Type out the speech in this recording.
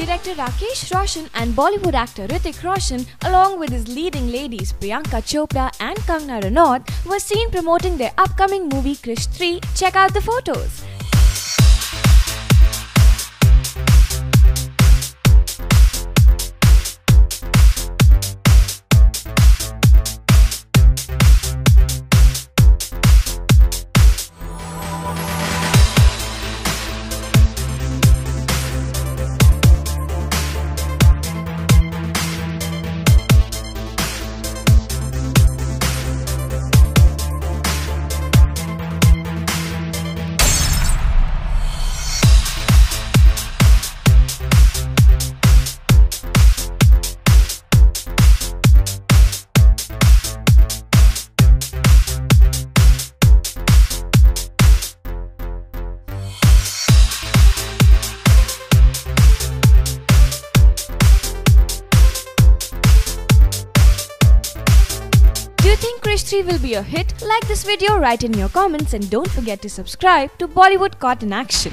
director Rakesh Roshan and Bollywood actor Hrithik Roshan, along with his leading ladies Priyanka Chopra and Kangana Ranaut, were seen promoting their upcoming movie Krrish 3. Check out the photos. Think Krrish 3 will be a hit? Like this video, write in your comments and don't forget to subscribe to Bollywood Caught in Action.